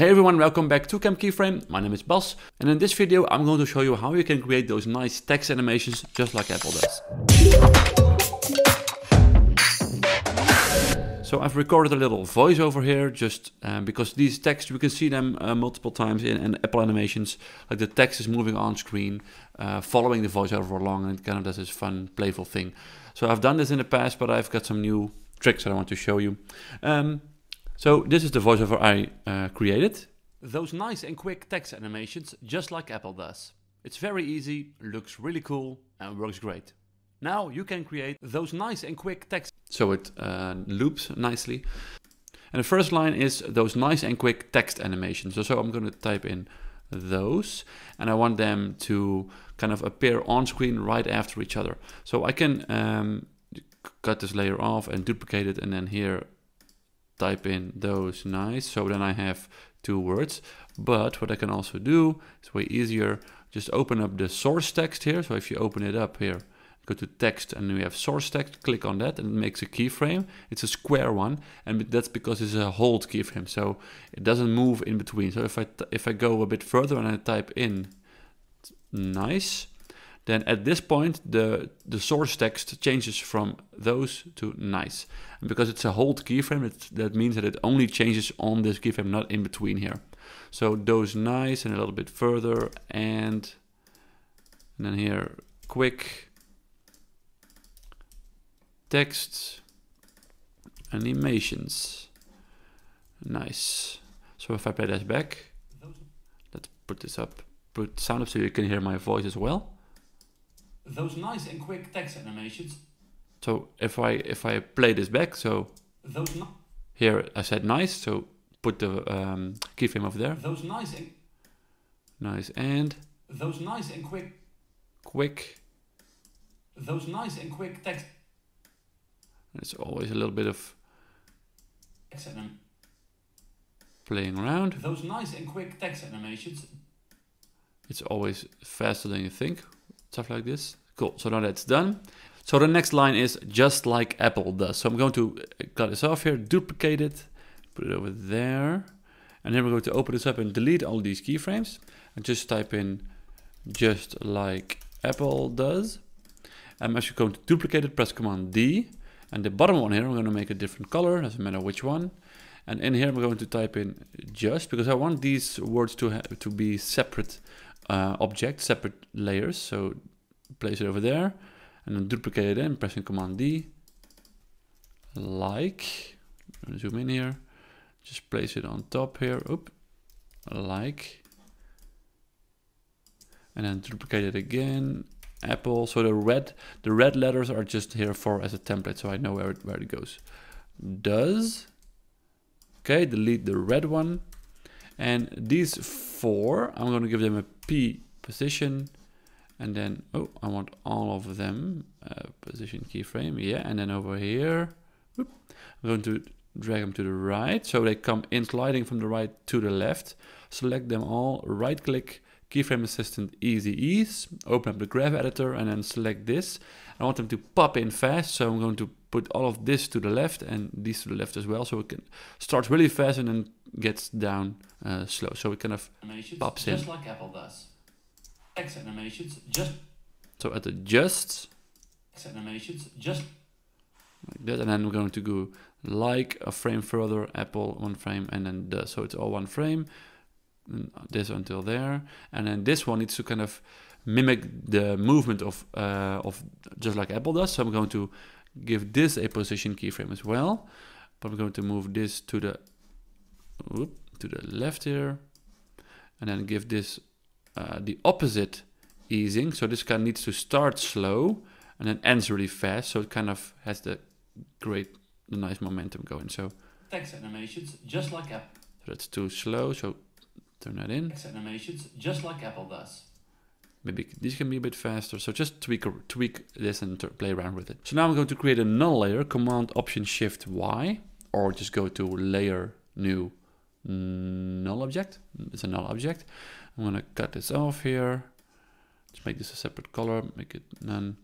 Hey everyone, welcome back to Camp Keyframe. My name is Bas, and in this video I'm going to show you how you can create those nice text animations just like Apple does. So I've recorded a little voiceover here just um, because these texts, we can see them uh, multiple times in, in, Apple animations, like the text is moving on screen, uh, following the voiceover along, and it kind of does this fun, playful thing. So I've done this in the past, but I've got some new tricks that I want to show you. Um, so this is the voiceover I uh, created. Those nice and quick text animations, just like Apple does. It's very easy, looks really cool, and works great. Now you can create those nice and quick text so it uh, loops nicely. And the first line is those nice and quick text animations. So, so I'm going to type in those and I want them to kind of appear on screen right after each other. So I can um, cut this layer off and duplicate it and then here type in those nice. So then I have two words. But what I can also do it's way easier. Just open up the source text here. So if you open it up here, go to text and we have source text, click on that and it makes a keyframe. It's a square one and that's because it's a hold keyframe. So it doesn't move in between. So if I, if I go a bit further and I type in nice, then at this point the, the source text changes from those to nice. And because it's a hold keyframe, it, that means that it only changes on this keyframe, not in between here. So those nice and a little bit further and, and then here quick text animations. Nice. So if I play that back, let's put this up, put sound up so you can hear my voice as well those nice and quick text animations. So if I if I play this back, so those here I said nice, so put the um, keyframe over there. Those nice and nice and those nice and quick quick. Those nice and quick text. It's always a little bit of playing around. Those nice and quick text animations. It's always faster than you think stuff like this. Cool, so now that's done. So the next line is just like Apple does. So I'm going to uh, cut this off here, duplicate it, put it over there. And then we're going to open this up and delete all these keyframes. And just type in just like Apple does. And I'm actually going to duplicate it, press Command D. And the bottom one here, I'm going to make a different color, doesn't matter which one. And in here, I'm going to type in just, because I want these words to, to be separate uh, object, separate layers. So place it over there and then duplicate it in, pressing Command D. Like, zoom in here, just place it on top here, oop, like, and then duplicate it again. Apple, so the red, the red letters are just here for as a template, so I know where it, where it goes. Does, okay, delete the red one, and these four, I'm going to give them a P position. And then, oh, I want all of them. Uh, position keyframe, yeah. And then over here, whoop, I'm going to drag them to the right. So they come in sliding from the right to the left. Select them all, right click, keyframe assistant easy ease, open up the graph editor and then select this. I want them to pop in fast. So I'm going to put all of this to the left and these to the left as well. So it can start really fast and then gets down uh, slow. So it kind of animations, pops just like Apple does. Text animations, just. So at the just. Text animations, just. Like that, and then we're going to go like a frame further, Apple one frame, and then the, so it's all one frame. And this until there, and then this one needs to kind of mimic the movement of uh, of just like Apple does. So I'm going to give this a position keyframe as well, but I'm going to move this to the whoop, to the left here and then give this uh, the opposite easing. So this kind of needs to start slow and then ends really fast. So it kind of has the great, the nice momentum going. So text animations, just like Apple. So that's too slow. So turn that in. Animations, just like Apple does. Maybe these can be a bit faster. So just tweak tweak this and play around with it. So now I'm going to create a null layer. Command Option Shift Y, or just go to Layer, New, mm, null object. It's a null object. I'm gonna cut this off here. Let's make this a separate color, make it none.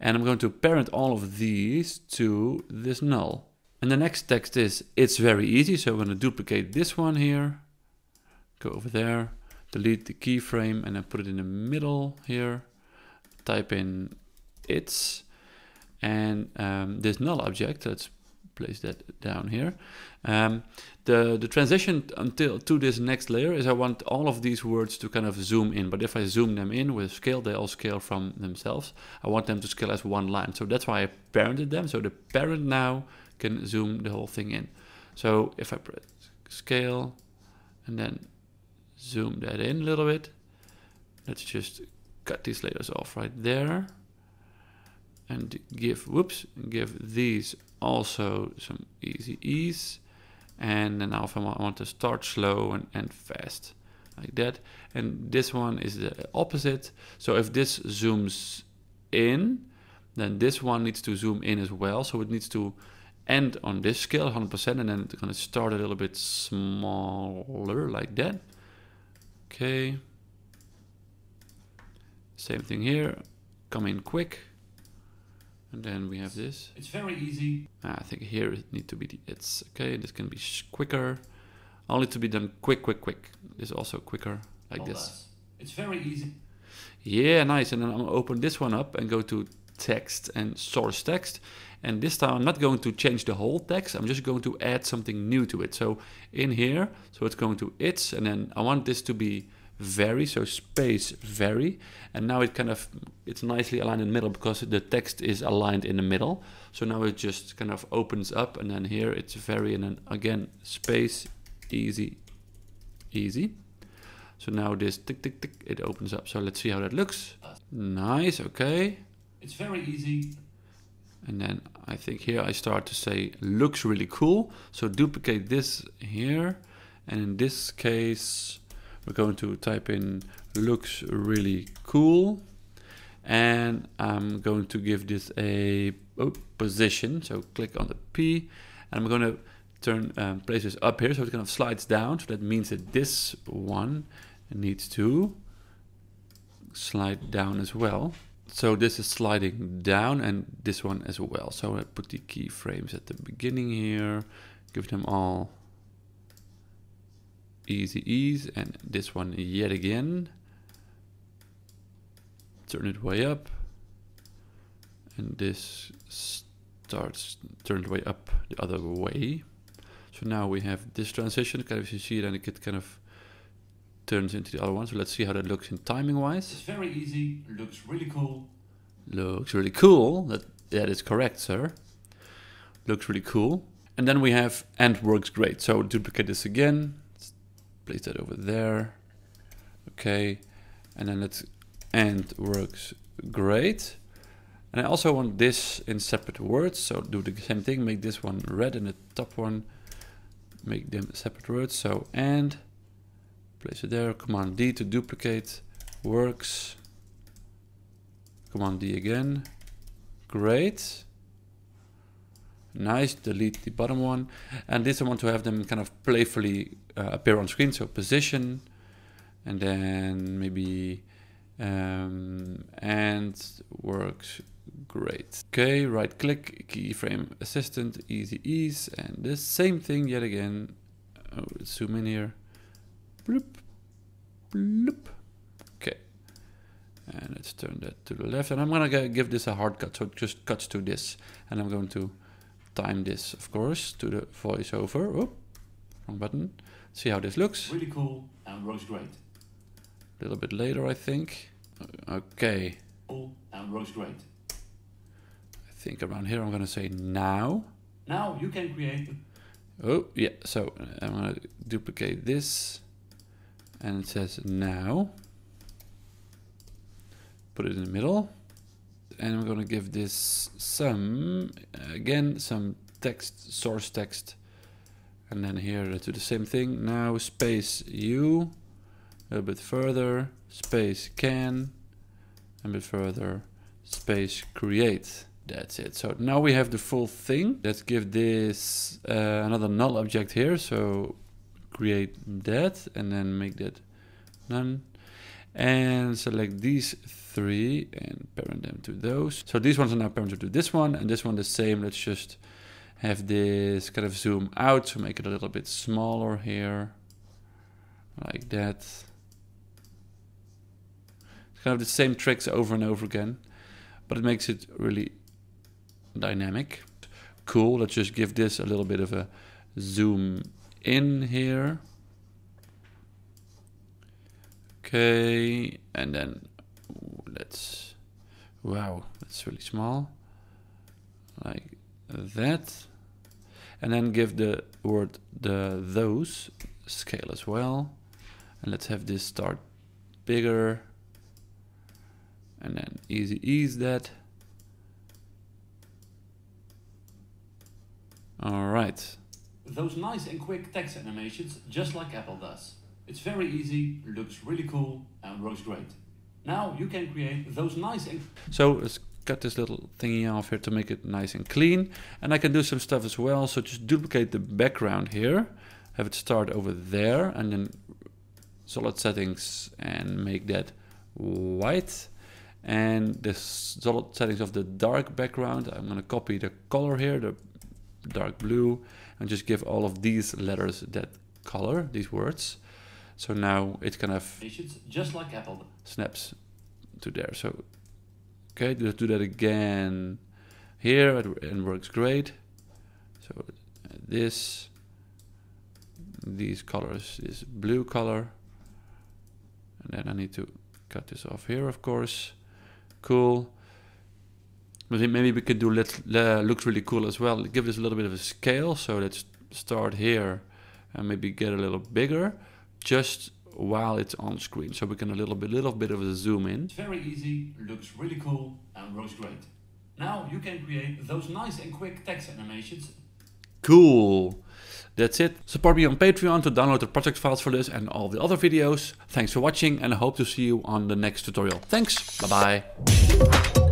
And I'm going to parent all of these to this null. And the next text is, it's very easy. So I'm gonna duplicate this one here. Go over there, delete the keyframe and then put it in the middle here. Type in its and um, this null object, let's place that down here. Um, the, the transition until to this next layer is I want all of these words to kind of zoom in, but if I zoom them in with scale, they all scale from themselves. I want them to scale as one line. So that's why I parented them. So the parent now can zoom the whole thing in. So if I press scale and then zoom that in a little bit, let's just cut these layers off right there and give, whoops, give these also some easy ease. And then now if I want to start slow and end fast, like that. And this one is the opposite. So if this zooms in, then this one needs to zoom in as well. So it needs to end on this scale 100% and then it's going to start a little bit smaller like that. Okay. Same thing here. Come in quick. And then we have this. It's very easy. Ah, I think here it need to be the it's okay. This can be quicker. Only to be done quick, quick, quick. This is also quicker like this. Less. It's very easy. Yeah, nice. And then I'm open this one up and go to text and source text. And this time I'm not going to change the whole text. I'm just going to add something new to it. So in here, so it's going to its, and then I want this to be very, so space very. And now it kind of, it's nicely aligned in the middle because the text is aligned in the middle. So now it just kind of opens up and then here it's very, and then again, space, easy, easy. So now this tick, tick, tick, it opens up. So let's see how that looks. Nice, okay. It's very easy. And then I think here I start to say looks really cool. So duplicate this here. And in this case, we're going to type in looks really cool. And I'm going to give this a oh, position. So click on the P and I'm going to turn um, place this up here. So it kind of slides down. So that means that this one needs to slide down as well. So this is sliding down and this one as well. So I put the keyframes at the beginning here, give them all easy ease and this one yet again. Turn it way up and this starts turned way up the other way. So now we have this transition, kind of you see then it kind of turns into the other one. So let's see how that looks in timing wise. It's very easy, looks really cool. Looks really cool. That that is correct, sir. Looks really cool. And then we have and works great. So duplicate this again. Let's place that over there. Okay. And then let's and works great. And I also want this in separate words. So do the same thing. Make this one red and the top one make them separate words. So and place it there. Command D to duplicate. Works. Command D again. Great. Nice. Delete the bottom one. And this I want to have them kind of playfully uh, appear on screen. So position. And then maybe um, and works great. Okay, right click, keyframe assistant, easy ease, and the same thing yet again. Oh, zoom in here. Bloop, bloop. Okay, and let's turn that to the left. And I'm gonna give this a hard cut, so it just cuts to this. And I'm going to time this, of course, to the voiceover. Oh, wrong button. See how this looks. Really cool and works great. A little bit later, I think. Okay. Cool and works great. I think around here I'm gonna say now. Now you can create Oh, yeah, so I'm gonna duplicate this and it says now. Put it in the middle. And I'm gonna give this some, again, some text, source text. And then here let's do the same thing. Now space U, a little bit further, space can, a bit further, space create. That's it. So now we have the full thing. Let's give this uh, another null object here. So create that and then make that none. And select these three and parent them to those. So these ones are now parented to this one and this one the same. Let's just have this kind of zoom out to make it a little bit smaller here. like that. It's kind of the same tricks over and over again, but it makes it really dynamic. Cool, let's just give this a little bit of a zoom in here. Okay, and then let's, wow, that's really small. Like that. And then give the word the those scale as well. And let's have this start bigger. And then easy ease that. All right. Those nice and quick text animations, just like Apple does. It's very easy, looks really cool, and works great. Now you can create those nice and So let's cut this little thingy off here to make it nice and clean. And I can do some stuff as well. So just duplicate the background here, have it start over there, and then solid settings and make that white. And the solid settings of the dark background, I'm gonna copy the color here, the dark blue, and just give all of these letters that color, these words. So now it kind of just like Apple snaps to there. So, okay, let's do that again here, it- and works great. So this, these colors, this blue color, and then I need to cut this off here, of course. Cool. Maybe maybe we could do let uh, looks really cool as well. Give this a little bit of a scale. So let's start here and maybe get a little bigger, just while it's on screen. So we can a little bit, little bit of a zoom in. It's very easy, looks really cool, and works great. Now you can create those nice and quick text animations Cool. That's it. Support me on Patreon to download the project files for this and all the other videos. Thanks for watching and I hope to see you on the next tutorial. Thanks. Bye bye.